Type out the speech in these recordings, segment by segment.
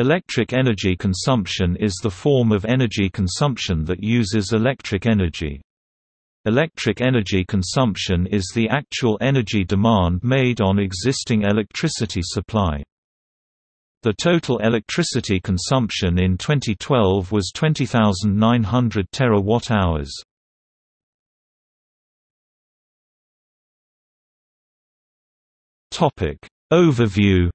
Electric energy consumption is the form of energy consumption that uses electric energy. Electric energy consumption is the actual energy demand made on existing electricity supply. The total electricity consumption in 2012 was 20,900 terawatt-hours. Topic Overview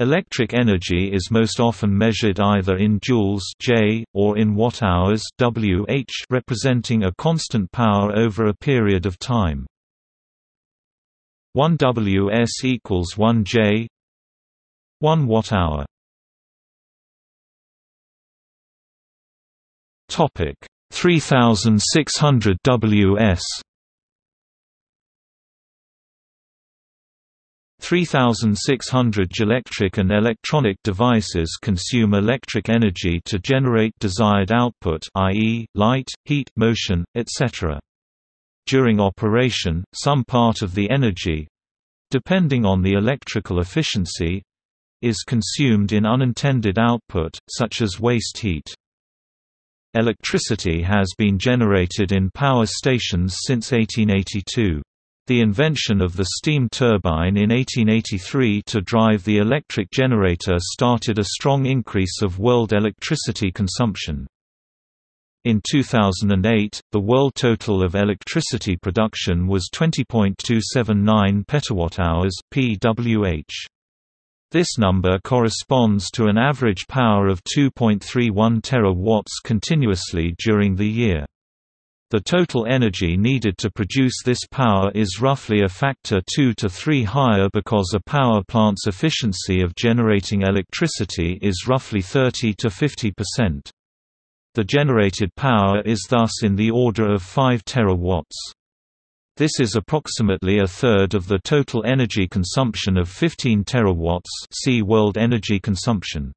Electric energy is most often measured either in joules J, or in watt-hours Wh representing a constant power over a period of time. 1 Ws equals 1 J 1 watt-hour Topic 3600 Ws 3600 electric and electronic devices consume electric energy to generate desired output i.e., light, heat, motion, etc. During operation, some part of the energy—depending on the electrical efficiency—is consumed in unintended output, such as waste heat. Electricity has been generated in power stations since 1882. The invention of the steam turbine in 1883 to drive the electric generator started a strong increase of world electricity consumption. In 2008, the world total of electricity production was 20.279 petawatt-hours (pWh). This number corresponds to an average power of 2.31 terawatts continuously during the year. The total energy needed to produce this power is roughly a factor 2 to 3 higher because a power plant's efficiency of generating electricity is roughly 30 to 50%. The generated power is thus in the order of 5 terawatts. This is approximately a third of the total energy consumption of 15 terawatts see World Energy Consumption.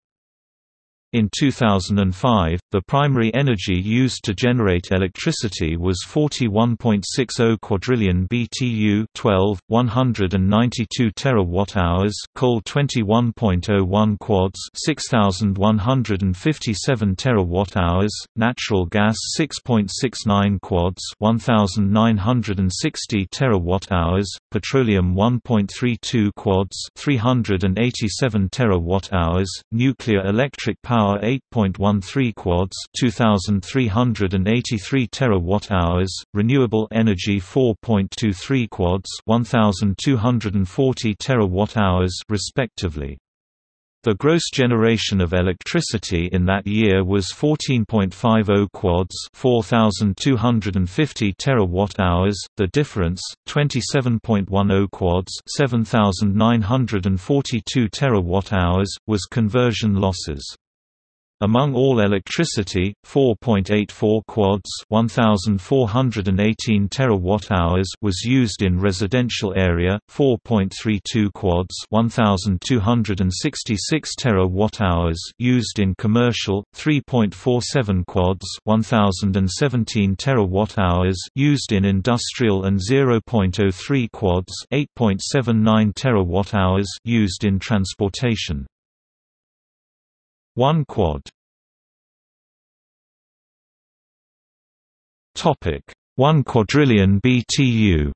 In 2005, the primary energy used to generate electricity was 41.60 quadrillion BTU 12, 192 terawatt-hours coal 21.01 quads 6157 terawatt-hours, natural gas 6.69 quads 1960 terawatt-hours, petroleum 1.32 quads 387 terawatt-hours, nuclear electric power power 8.13 quads 2383 terawatt-hours renewable energy 4.23 quads 1240 terawatt-hours respectively the gross generation of electricity in that year was 14.50 quads, 4250 terawatt-hours. The difference, 27.10 quads, 7942 terawatt-hours, was conversion losses. Among all electricity, 4.84 quads 1418 terawatt-hours was used in residential area, 4.32 quads 1266 terawatt-hours used in commercial, 3.47 quads 1017 terawatt-hours used in industrial and 0.03 quads 8.79 terawatt-hours used in transportation. 1 quad. Topic. 1 quadrillion BTU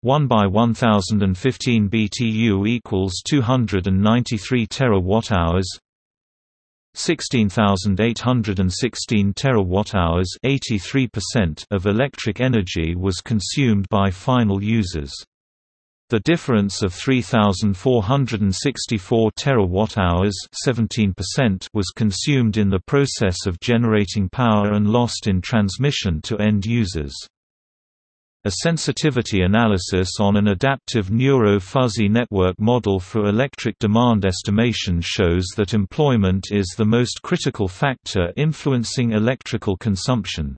1 by 1015 BTU equals 293 terawatt-hours. 16,816 terawatt-hours 83% of electric energy was consumed by final users the difference of 3464 terawatt-hours, 17% was consumed in the process of generating power and lost in transmission to end users. A sensitivity analysis on an adaptive neuro-fuzzy network model for electric demand estimation shows that employment is the most critical factor influencing electrical consumption.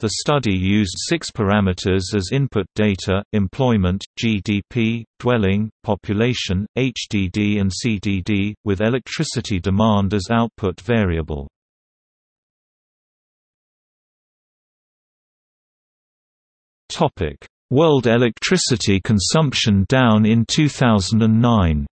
The study used six parameters as input data, employment, GDP, dwelling, population, HDD and CDD, with electricity demand as output variable. World electricity consumption down in 2009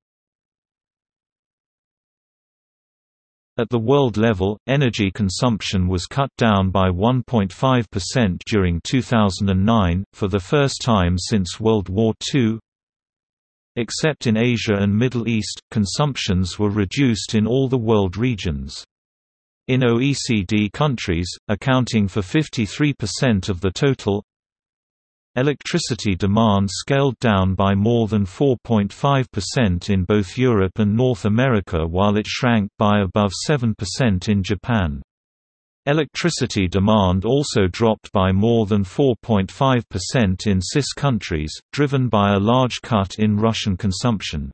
At the world level, energy consumption was cut down by 1.5% during 2009, for the first time since World War II. Except in Asia and Middle East, consumptions were reduced in all the world regions. In OECD countries, accounting for 53% of the total, Electricity demand scaled down by more than 4.5% in both Europe and North America while it shrank by above 7% in Japan. Electricity demand also dropped by more than 4.5% in CIS countries, driven by a large cut in Russian consumption.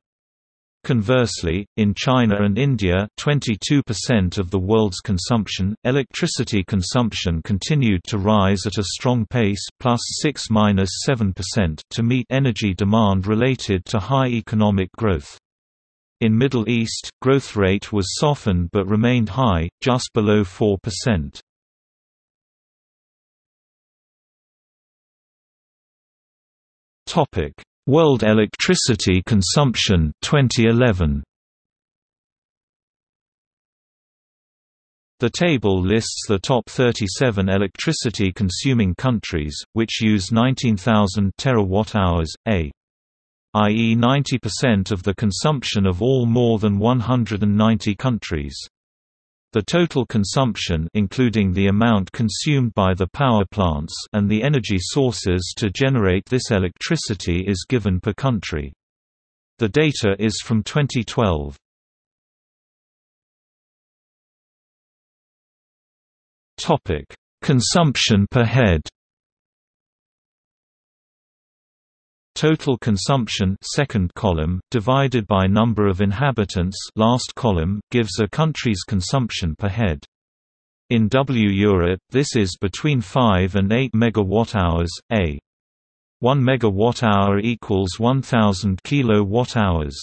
Conversely, in China and India 22% of the world's consumption, electricity consumption continued to rise at a strong pace plus 6–7% to meet energy demand related to high economic growth. In Middle East, growth rate was softened but remained high, just below 4%. Topic: World electricity consumption 2011 The table lists the top 37 electricity consuming countries which use 19,000 terawatt-hours a i.e. 90% of the consumption of all more than 190 countries. The total consumption including the amount consumed by the power plants and the energy sources to generate this electricity is given per country. The data is from 2012. Topic: Consumption per head. Total consumption second column, divided by number of inhabitants last column, gives a country's consumption per head. In W-Europe, this is between 5 and 8 megawatt-hours, a 1 megawatt-hour equals 1000 kilowatt-hours.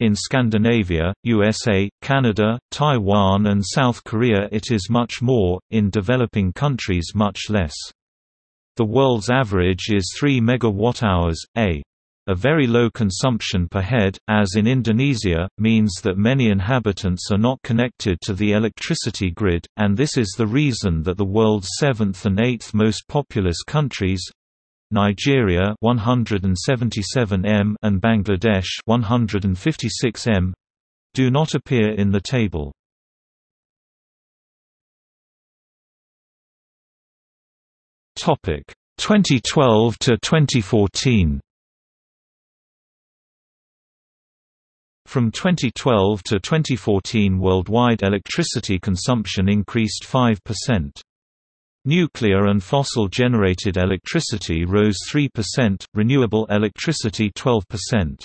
In Scandinavia, USA, Canada, Taiwan and South Korea it is much more, in developing countries much less. The world's average is 3 megawatt-hours, a a very low consumption per head, as in Indonesia, means that many inhabitants are not connected to the electricity grid, and this is the reason that the world's seventh and eighth most populous countries Nigeria 177 m and Bangladesh 156 m do not appear in the table. Topic 2012 to 2014. From 2012 to 2014 worldwide electricity consumption increased 5%. Nuclear and fossil-generated electricity rose 3%, renewable electricity 12%.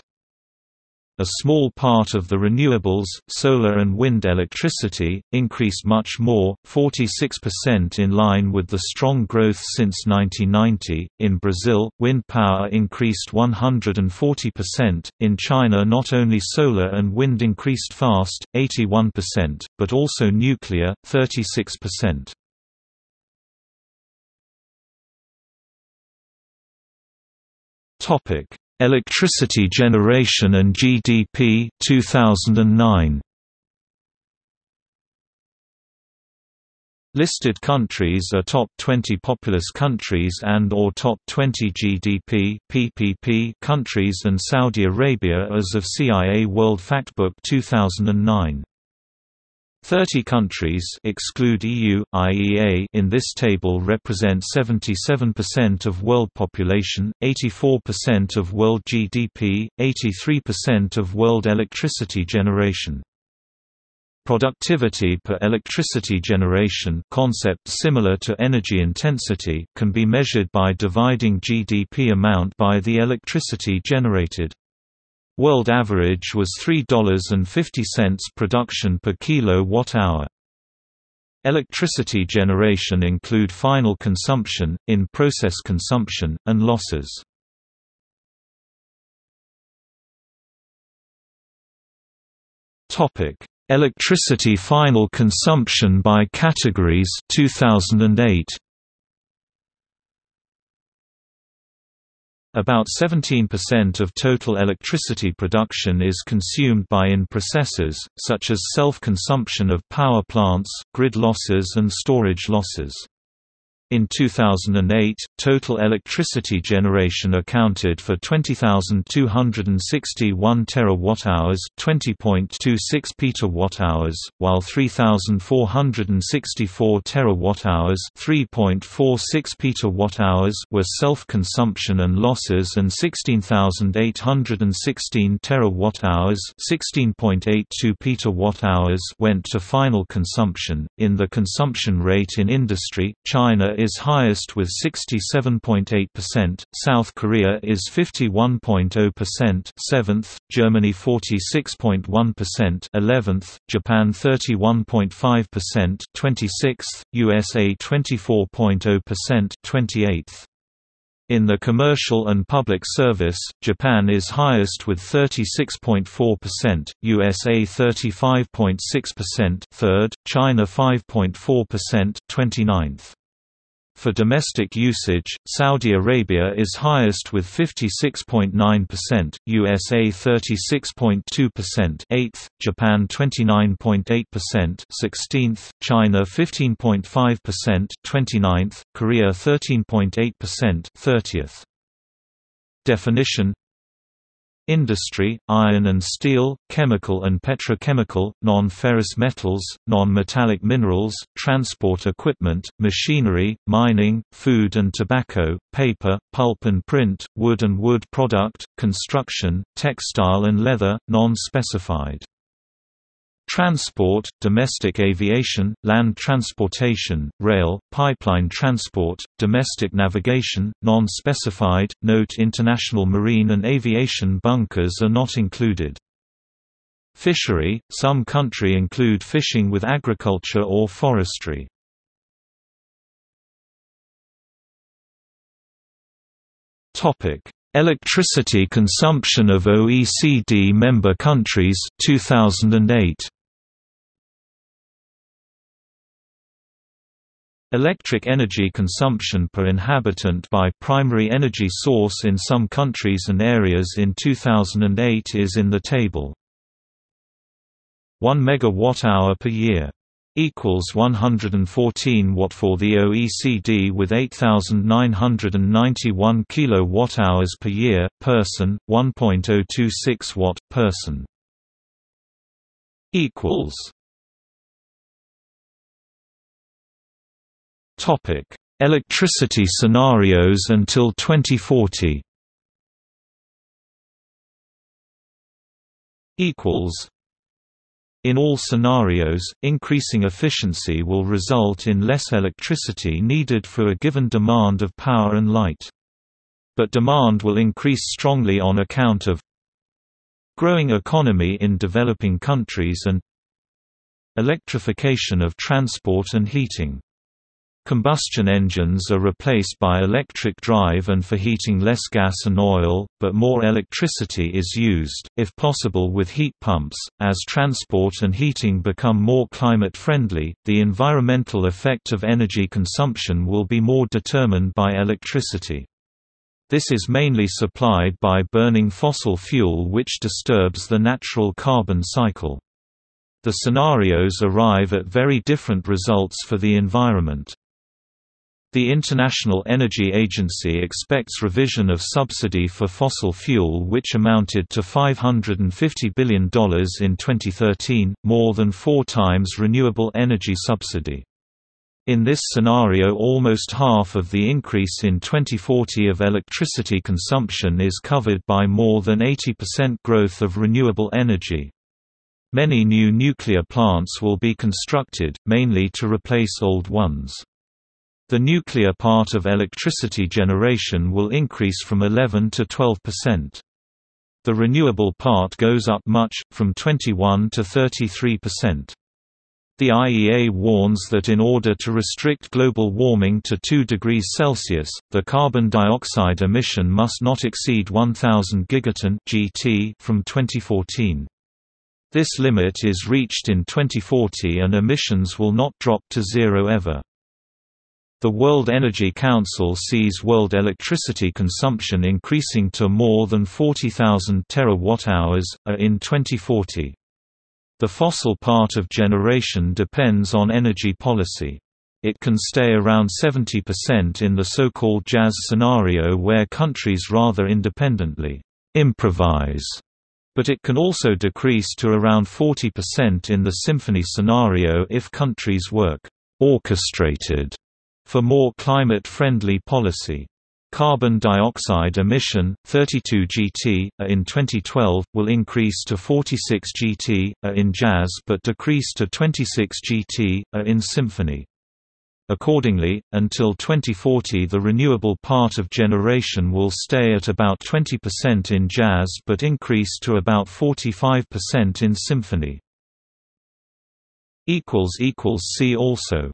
A small part of the renewables, solar and wind electricity, increased much more, 46% in line with the strong growth since 1990. In Brazil, wind power increased 140%. In China, not only solar and wind increased fast, 81%, but also nuclear, 36%. Topic: Electricity generation and GDP 2009 Listed countries are top 20 populous countries and or top 20 GDP PPP countries and Saudi Arabia as of CIA World Factbook 2009. 30 countries exclude EU, IEA in this table represent 77% of world population, 84% of world GDP, 83% of world electricity generation. Productivity per electricity generation concept similar to energy intensity can be measured by dividing GDP amount by the electricity generated. World average was $3.50 production per kilowatt-hour. Electricity generation include final consumption, in-process consumption, and losses. Topic: Electricity final consumption by categories 2008. About 17% of total electricity production is consumed by in-processes, such as self-consumption of power plants, grid losses and storage losses. In 2008, total electricity generation accounted for 20,261 terawatt-hours, 20.26 petawatt-hours, while 3,464 terawatt-hours, 3.46 petawatt-hours were self-consumption and losses and 16,816 terawatt-hours, 16.82 petawatt-hours went to final consumption. In the consumption rate in industry, China is highest with 67.8%, South Korea is 51.0%, 7th, Germany 46.1%, 11th, Japan 31.5%, 26th, USA 24.0%, 28th. In the commercial and public service, Japan is highest with 36.4%, USA 35.6%, third, China 5.4%, 29th. For domestic usage, Saudi Arabia is highest with 56.9%, USA 36.2%, 8th, Japan 29.8%, 16th, China 15.5%, 29th, Korea 13.8%, 30th. Definition Industry, iron and steel, chemical and petrochemical, non-ferrous metals, non-metallic minerals, transport equipment, machinery, mining, food and tobacco, paper, pulp and print, wood and wood product, construction, textile and leather, non-specified. Transport, domestic aviation, land transportation, rail, pipeline transport, domestic navigation, non-specified, note international marine and aviation bunkers are not included. Fishery, some country include fishing with agriculture or forestry. Electricity consumption of OECD member countries 2008 Electric energy consumption per inhabitant by primary energy source in some countries and areas in 2008 is in the table. 1 megawatt-hour per year equals 114 watt for the OECD with 8991 kilowatt-hours per year person 1.026 watt person equals Topic: Electricity scenarios until 2040. Equals. In all scenarios, increasing efficiency will result in less electricity needed for a given demand of power and light. But demand will increase strongly on account of growing economy in developing countries and electrification of transport and heating. Combustion engines are replaced by electric drive and for heating less gas and oil, but more electricity is used, if possible with heat pumps. As transport and heating become more climate friendly, the environmental effect of energy consumption will be more determined by electricity. This is mainly supplied by burning fossil fuel which disturbs the natural carbon cycle. The scenarios arrive at very different results for the environment. The International Energy Agency expects revision of subsidy for fossil fuel which amounted to $550 billion in 2013, more than four times renewable energy subsidy. In this scenario almost half of the increase in 2040 of electricity consumption is covered by more than 80% growth of renewable energy. Many new nuclear plants will be constructed, mainly to replace old ones. The nuclear part of electricity generation will increase from 11 to 12%. The renewable part goes up much, from 21 to 33%. The IEA warns that in order to restrict global warming to 2 degrees Celsius, the carbon dioxide emission must not exceed 1000 gigaton (GT) from 2014. This limit is reached in 2040 and emissions will not drop to zero ever. The World Energy Council sees world electricity consumption increasing to more than 40,000 terawatt-hours uh, in 2040. The fossil part of generation depends on energy policy. It can stay around 70% in the so-called jazz scenario where countries rather independently improvise, but it can also decrease to around 40% in the symphony scenario if countries work orchestrated for more climate-friendly policy. Carbon dioxide emission, 32 gt, uh, in 2012, will increase to 46 gt, uh, in jazz but decrease to 26 gt, uh, in symphony. Accordingly, until 2040 the renewable part of generation will stay at about 20% in jazz but increase to about 45% in symphony. See also